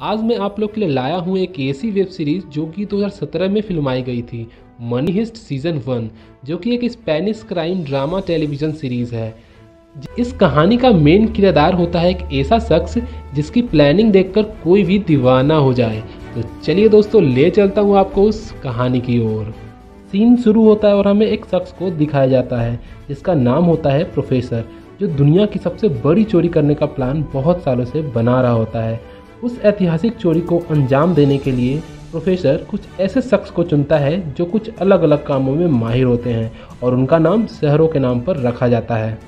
आज मैं आप लोग के लिए लाया हूँ एक ऐसी वेब सीरीज़ जो कि 2017 में फिल्माई गई थी, मनी हिस्ट सीज़न वन, जो कि एक Spanish crime drama television series है। इस कहानी का मेन किरदार होता है एक ऐसा शख्स जिसकी प्लानिंग देखकर कोई भी दीवाना हो जाए। तो चलिए दोस्तों, ले चलता हूँ आपको उस कहानी की ओर। सीन शुरू होता है और हमें एक शख्स को दिखाया जाता है, जिसका नाम होता है प्रोफेसर, जो दुनिया की सबसे बड़ी चोरी करने का प्लान बहुत सालों से बना रहा होता है। उस ऐतिहासिक चोरी को अंजाम देने के लिए प्रोफेसर कुछ ऐसे शख्स को चुनता है जो कुछ अलग अलग कामों में माहिर होते हैं और उनका नाम शहरों के नाम पर रखा जाता है।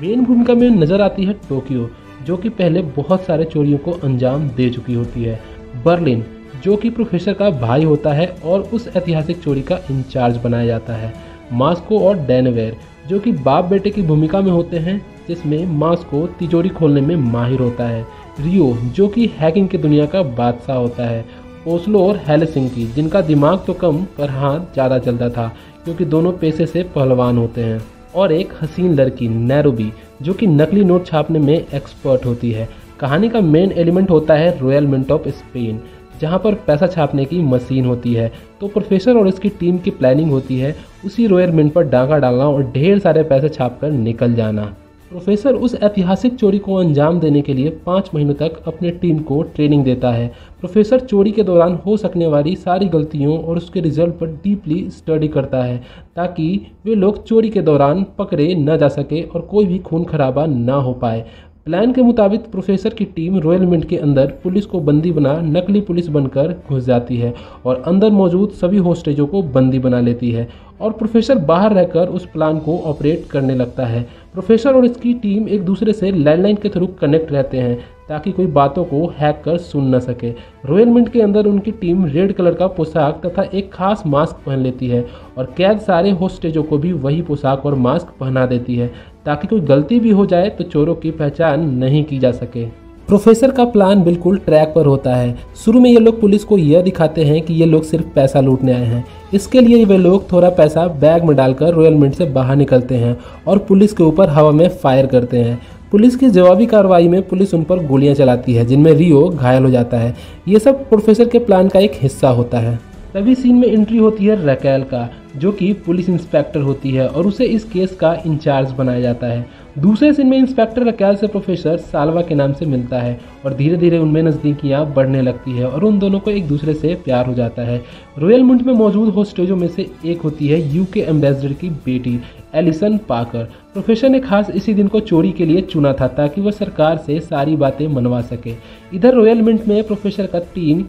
मेन भूमिका में नज़र आती है टोक्यो, जो कि पहले बहुत सारे चोरियों को अंजाम दे चुकी होती है। बर्लिन, जो कि प्रोफेसर का भाई होता है और उस ऐतिहासिक चोरी का इंचार्ज बनाया जाता है। मास्को और डेनवेर, जो कि बाप बेटे की भूमिका में होते हैं जिसमें मास को तिजोरी खोलने में माहिर होता है। रियो, जो कि हैकिंग की दुनिया का बादशाह होता है, ओस्लो और हेलसिंकी जिनका दिमाग तो कम, पर हाथ ज़्यादा चलता था, क्योंकि दोनों पेशे से पहलवान होते हैं। और एक हसीन लड़की, नैरोबी, जो कि नकली नोट छापने में एक्सपर्ट होती है। कहानी का मेन एलिमेंट होता है रॉयल मिंट ऑफ़ स्पेन, जहाँ पर पैसा छापने की मशीन होती है। तो प्रोफेसर और उसकी टीम की प्लानिंग होती है, उसी रॉयल मिंट पर डाका डालना और ढेर सारे पैसे छाप कर निकल जाना। प्रोफेसर उस ऐतिहासिक चोरी को अंजाम देने के लिए पाँच महीनों तक अपने टीम को ट्रेनिंग देता है। प्रोफेसर चोरी के दौरान हो सकने वाली सारी गलतियों और उसके रिज़ल्ट पर डीपली स्टडी करता है, ताकि वे लोग चोरी के दौरान पकड़े न जा सके और कोई भी खून खराबा ना हो पाए। प्लान के मुताबिक प्रोफेसर की टीम रॉयल मिंट के अंदर पुलिस को बंदी बना नकली पुलिस बनकर घुस जाती है और अंदर मौजूद सभी होस्टेजों को बंदी बना लेती है और प्रोफेसर बाहर रहकर उस प्लान को ऑपरेट करने लगता है। प्रोफेसर और इसकी टीम एक दूसरे से लैंडलाइन के थ्रू कनेक्ट रहते हैं, ताकि कोई बातों को हैक कर सुन न सके। रॉयल मिंट के अंदर उनकी टीम रेड कलर का पोशाक तथा एक खास मास्क पहन लेती है और कैद सारे होस्टेजों को भी वही पोशाक और मास्क पहना देती है, ताकि कोई गलती भी हो जाए तो चोरों की पहचान नहीं की जा सके। प्रोफेसर का प्लान बिल्कुल ट्रैक पर होता है। शुरू में ये लोग पुलिस को यह दिखाते हैं कि ये लोग सिर्फ़ पैसा लूटने आए हैं। इसके लिए वे लोग थोड़ा पैसा बैग में डालकर रॉयल मिंट से बाहर निकलते हैं और पुलिस के ऊपर हवा में फायर करते हैं। पुलिस की जवाबी कार्रवाई में पुलिस उन पर गोलियाँ चलाती है, जिनमें रियो घायल हो जाता है। ये सब प्रोफेसर के प्लान का एक हिस्सा होता है। तभी सीन में एंट्री होती है रकेल का। जो कि पुलिस इंस्पेक्टर होती है और उसे इस केस का इंचार्ज बनाया जाता है। दूसरे सीन में इंस्पेक्टर रकेल से प्रोफेसर सालवा के नाम से मिलता है और धीरे धीरे उनमें नज़दीकियाँ बढ़ने लगती है और उन दोनों को एक दूसरे से प्यार हो जाता है। रॉयल मुंट में मौजूद होस्टेजों में से एक होती है यूके एम्बेसडर की बेटी, एलिसन पाकर। प्रोफेसर ने खास इसी दिन को चोरी के लिए चुना था ताकि वह सरकार से सारी बातें मनवा सके। इधर रॉयल मिंट में प्रोफेसर का टीम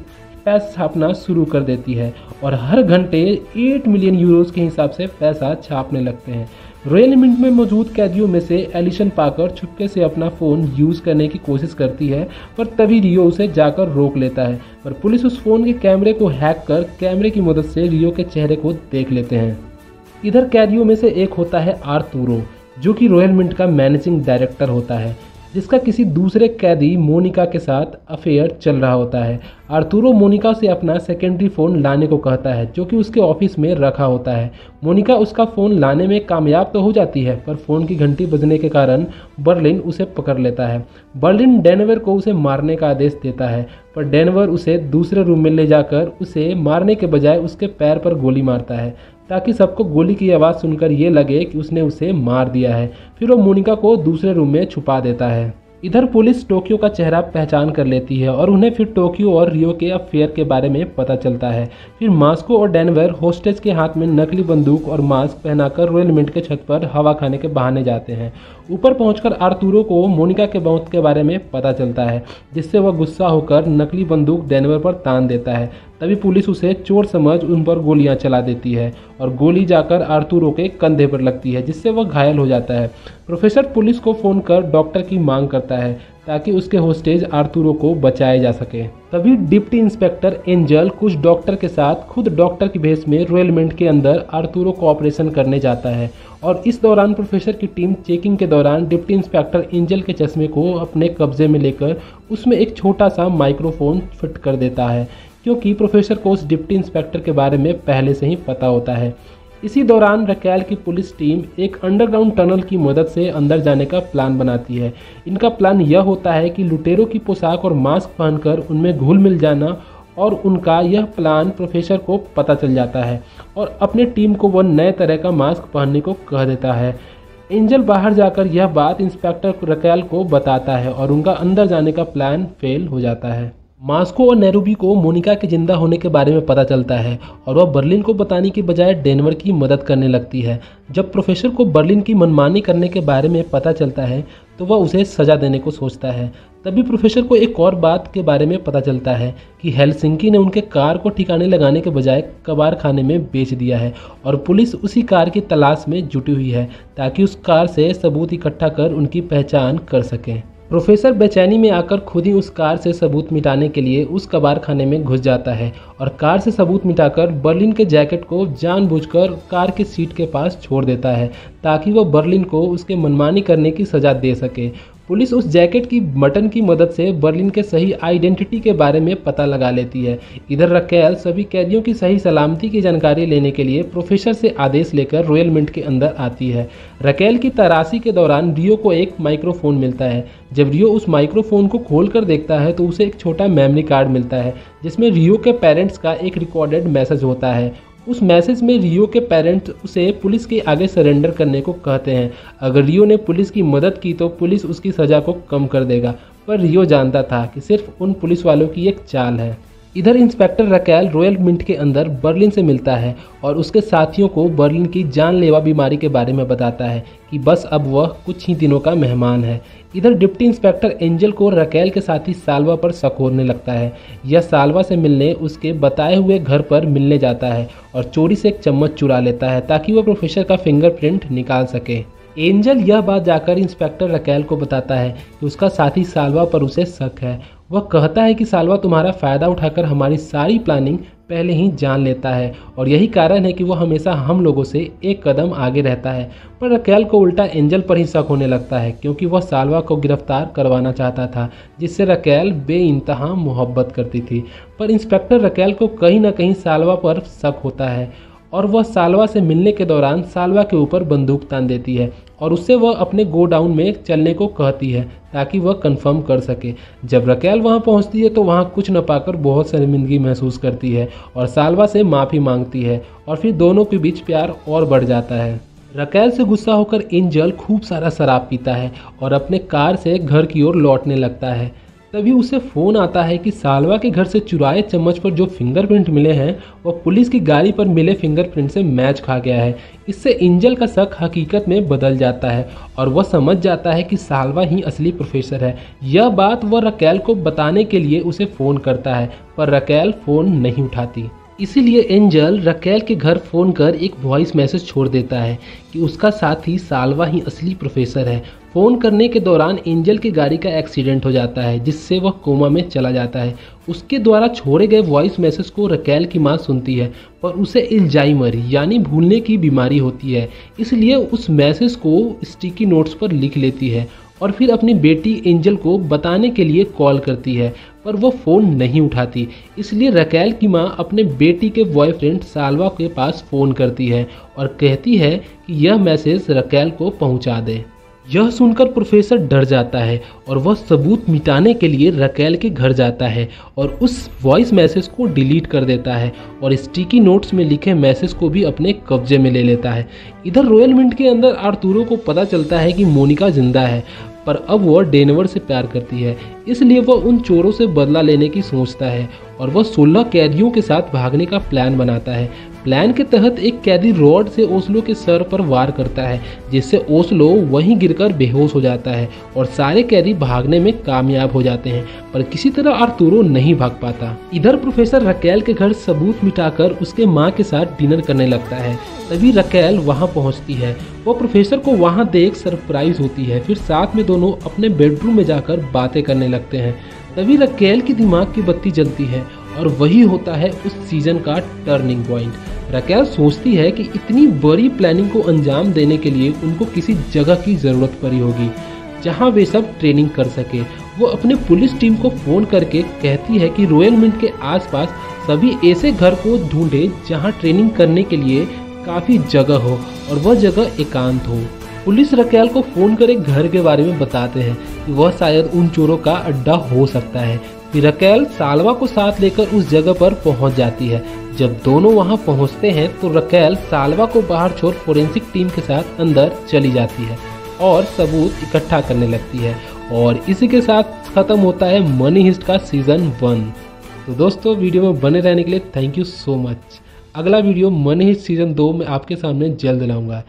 पैसा छापना शुरू कर देती है और हर घंटे 8 मिलियन यूरोस के हिसाब से पैसा छापने लगते हैं। रॉयल मिंट में मौजूद कैदियों में से एलिशन पाकर छुपके से अपना फ़ोन यूज़ करने की कोशिश करती है, पर तभी रियो उसे जाकर रोक लेता है, पर पुलिस उस फ़ोन के कैमरे को हैक कर कैमरे की मदद से रियो के चेहरे को देख लेते हैं। इधर कैदियों में से एक होता है आरतूरो, जो कि रॉयल मिंट का मैनेजिंग डायरेक्टर होता है। जिसका किसी दूसरे कैदी मोनिका के साथ अफेयर चल रहा होता है। आर्तुरो मोनिका से अपना सेकेंडरी फ़ोन लाने को कहता है, जो कि उसके ऑफ़िस में रखा होता है। मोनिका उसका फ़ोन लाने में कामयाब तो हो जाती है, पर फ़ोन की घंटी बजने के कारण बर्लिन उसे पकड़ लेता है। बर्लिन डेनवर को उसे मारने का आदेश देता है, पर डेनवर उसे दूसरे रूम में ले जाकर उसे मारने के बजाय उसके पैर पर गोली मारता है। ताकि सबको गोली की आवाज़ सुनकर ये लगे कि उसने उसे मार दिया है। फिर वो मोनिका को दूसरे रूम में छुपा देता है। इधर पुलिस टोक्यो का चेहरा पहचान कर लेती है और उन्हें फिर टोक्यो और रियो के अफेयर के बारे में पता चलता है। फिर मास्को और डेनवर होस्टेज के हाथ में नकली बंदूक और मास्क पहनाकर रॉयल मिंट के छत पर हवा खाने के बहाने जाते हैं। ऊपर पहुंचकर आर्तुरो को मोनिका के मौत के बारे में पता चलता है, जिससे वह गुस्सा होकर नकली बंदूक डेनवर पर तान देता है। तभी पुलिस उसे चोर समझ उन पर गोलियाँ चला देती है और गोली जाकर आर्तुरो के कंधे पर लगती है, जिससे वह घायल हो जाता है। प्रोफेसर पुलिस को फ़ोन कर डॉक्टर की मांग करता है ताकि उसके होस्टेज आर्तुरो को बचाया जा सके। तभी डिप्टी इंस्पेक्टर एंजल कुछ डॉक्टर के साथ खुद डॉक्टर की भेस में रॉयल मिंट के अंदर आर्तुरो को ऑपरेशन करने जाता है और इस दौरान प्रोफेसर की टीम चेकिंग के दौरान डिप्टी इंस्पेक्टर एंजल के चश्मे को अपने कब्जे में लेकर उसमें एक छोटा सा माइक्रोफोन फिट कर देता है। क्योंकि प्रोफेसर को उस डिप्टी इंस्पेक्टर के बारे में पहले से ही पता होता है। इसी दौरान रकेल की पुलिस टीम एक अंडरग्राउंड टनल की मदद से अंदर जाने का प्लान बनाती है। इनका प्लान यह होता है कि लुटेरों की पोशाक और मास्क पहनकर उनमें घुल मिल जाना और उनका यह प्लान प्रोफेसर को पता चल जाता है और अपने टीम को वह नए तरह का मास्क पहनने को कह देता है। एंजल बाहर जाकर यह बात इंस्पेक्टर रकेल को बताता है और उनका अंदर जाने का प्लान फेल हो जाता है। मास्को और नेरूबी को मोनिका के ज़िंदा होने के बारे में पता चलता है और वह बर्लिन को बताने की बजाय डेनवर की मदद करने लगती है। जब प्रोफेसर को बर्लिन की मनमानी करने के बारे में पता चलता है तो वह उसे सजा देने को सोचता है। तभी प्रोफेसर को एक और बात के बारे में पता चलता है कि हेलसिंकी ने उनके कार को ठिकाने लगाने के बजाय कबार खाने में बेच दिया है और पुलिस उसी कार की तलाश में जुटी हुई है ताकि उस कार से सबूत इकट्ठा कर उनकी पहचान कर सकें। प्रोफेसर बेचैनी में आकर खुद ही उस कार से सबूत मिटाने के लिए उस कबार खाने में घुस जाता है और कार से सबूत मिटाकर बर्लिन के जैकेट को जानबूझकर कार के सीट के पास छोड़ देता है। ताकि वह बर्लिन को उसके मनमानी करने की सज़ा दे सके। पुलिस उस जैकेट की बटन की मदद से बर्लिन के सही आइडेंटिटी के बारे में पता लगा लेती है। इधर रकेल सभी कैदियों की सही सलामती की जानकारी लेने के लिए प्रोफेसर से आदेश लेकर रॉयल मिंट के अंदर आती है। रकेल की तराशी के दौरान रियो को एक माइक्रोफोन मिलता है। जब रियो उस माइक्रोफोन को खोल कर देखता है तो उसे एक छोटा मेमोरी कार्ड मिलता है, जिसमें रियो के पेरेंट्स का एक रिकॉर्डेड मैसेज होता है। उस मैसेज में रियो के पेरेंट्स उसे पुलिस के आगे सरेंडर करने को कहते हैं। अगर रियो ने पुलिस की मदद की तो पुलिस उसकी सज़ा को कम कर देगा। पर रियो जानता था कि सिर्फ़ उन पुलिस वालों की एक चाल है। इधर इंस्पेक्टर रकेल रॉयल मिंट के अंदर बर्लिन से मिलता है और उसके साथियों को बर्लिन की जानलेवा बीमारी के बारे में बताता है कि बस अब वह कुछ ही दिनों का मेहमान है। इधर डिप्टी इंस्पेक्टर एंजल को रकेल के साथी सालवा पर शक होने लगता है। यह सालवा से मिलने उसके बताए हुए घर पर मिलने जाता है और चोरी से एक चम्मच चुरा लेता है ताकि वह प्रोफेसर का फिंगरप्रिंट निकाल सके। एंजल यह बात जाकर इंस्पेक्टर रकेल को बताता है कि उसका साथी सालवा पर उसे शक है। वह कहता है कि सालवा तुम्हारा फ़ायदा उठाकर हमारी सारी प्लानिंग पहले ही जान लेता है और यही कारण है कि वह हमेशा हम लोगों से एक कदम आगे रहता है। पर रकेल को उल्टा एंजल पर ही शक होने लगता है, क्योंकि वह सालवा को गिरफ़्तार करवाना चाहता था, जिससे रकेल बे मोहब्बत करती थी। पर इंस्पेक्टर रकेल को कहीं ना कहीं सालवा पर शक होता है और वह सालवा से मिलने के दौरान सालवा के ऊपर बंदूक तान देती है और उससे वह अपने गोडाउन में चलने को कहती है ताकि वह कंफर्म कर सके। जब रकेल वहाँ पहुँचती है तो वहाँ कुछ न पाकर बहुत शर्मिंदगी महसूस करती है और सालवा से माफ़ी मांगती है और फिर दोनों के बीच प्यार और बढ़ जाता है। रकेल से गुस्सा होकर एंजल खूब सारा शराब पीता है और अपने कार से घर की ओर लौटने लगता है। तभी उसे फ़ोन आता है कि सालवा के घर से चुराए चम्मच पर जो फिंगरप्रिंट मिले हैं वह पुलिस की गाड़ी पर मिले फिंगरप्रिंट से मैच खा गया है। इससे इंजल का शक हकीकत में बदल जाता है, और वह समझ जाता है कि सालवा ही असली प्रोफेसर है। यह बात वह रकेल को बताने के लिए उसे फ़ोन करता है, पर रकेल फ़ोन नहीं उठाती। इसीलिए एंजल रकेल के घर फ़ोन कर एक वॉइस मैसेज छोड़ देता है कि उसका साथी सालवा ही असली प्रोफेसर है फ़ोन करने के दौरान एंजल की गाड़ी का एक्सीडेंट हो जाता है, जिससे वह कोमा में चला जाता है। उसके द्वारा छोड़े गए वॉइस मैसेज को रकेल की माँ सुनती है पर उसे इल्जाइमर यानी भूलने की बीमारी होती है। इसलिए उस मैसेज को स्टिकी नोट्स पर लिख लेती है और फिर अपनी बेटी एंजल को बताने के लिए कॉल करती है, पर वो फ़ोन नहीं उठाती। इसलिए रकेल की माँ अपने बेटी के बॉयफ्रेंड सालवा के पास फ़ोन करती है और कहती है कि यह मैसेज रकेल को पहुँचा दे। यह सुनकर प्रोफेसर डर जाता है और वह सबूत मिटाने के लिए रकेल के घर जाता है और उस वॉइस मैसेज को डिलीट कर देता है और स्टिकी नोट्स में लिखे मैसेज को भी अपने कब्जे में ले लेता है। इधर रॉयल मिंट के अंदर आर्तुरो को पता चलता है कि मोनिका ज़िंदा है, पर अब वह डेनवर से प्यार करती है। इसलिए वह उन चोरों से बदला लेने की सोचता है और वह सोलह कैदियों के साथ भागने का प्लान बनाता है। प्लान के तहत एक कैदी रॉड से ओस्लो के सर पर वार करता है, जिससे ओस्लो वहीं गिरकर बेहोश हो जाता है और सारे कैदी भागने में कामयाब हो जाते हैं, पर किसी तरह आर्तुरो नहीं भाग पाता। इधर प्रोफेसर रकेल के घर सबूत मिटाकर उसके माँ के साथ डिनर करने लगता है। तभी रकेल वहाँ पहुँचती है। वो प्रोफेसर को वहाँ देख सरप्राइज़ होती है। फिर साथ में दोनों अपने बेडरूम में जाकर बातें करने लगते हैं। तभी रकेल की दिमाग की बत्ती जलती है और वही होता है उस सीज़न का टर्निंग पॉइंट रकेल सोचती है कि इतनी बड़ी प्लानिंग को अंजाम देने के लिए उनको किसी जगह की ज़रूरत पड़ी होगी, जहाँ वे सब ट्रेनिंग कर सके। वो अपने पुलिस टीम को फ़ोन करके कहती है कि रॉयल मिंट के आसपास सभी ऐसे घर को ढूंढे जहाँ ट्रेनिंग करने के लिए काफ़ी जगह हो और वह जगह एकांत हो। पुलिस रकेल को फ़ोन कर एक घर के बारे में बताते हैं कि वह शायद उन चोरों का अड्डा हो सकता है रकेल सालवा को साथ लेकर उस जगह पर पहुँच जाती है। जब दोनों वहाँ पहुँचते हैं तो रकेल सालवा को बाहर छोड़ फोरेंसिक टीम के साथ अंदर चली जाती है और सबूत इकट्ठा करने लगती है और इसी के साथ खत्म होता है मनी हिस्ट का सीज़न वन। तो दोस्तों, वीडियो में बने रहने के लिए थैंक यू सो मच अगला वीडियो मनी हिस्ट सीज़न दो में आपके सामने जल्द लाऊँगा।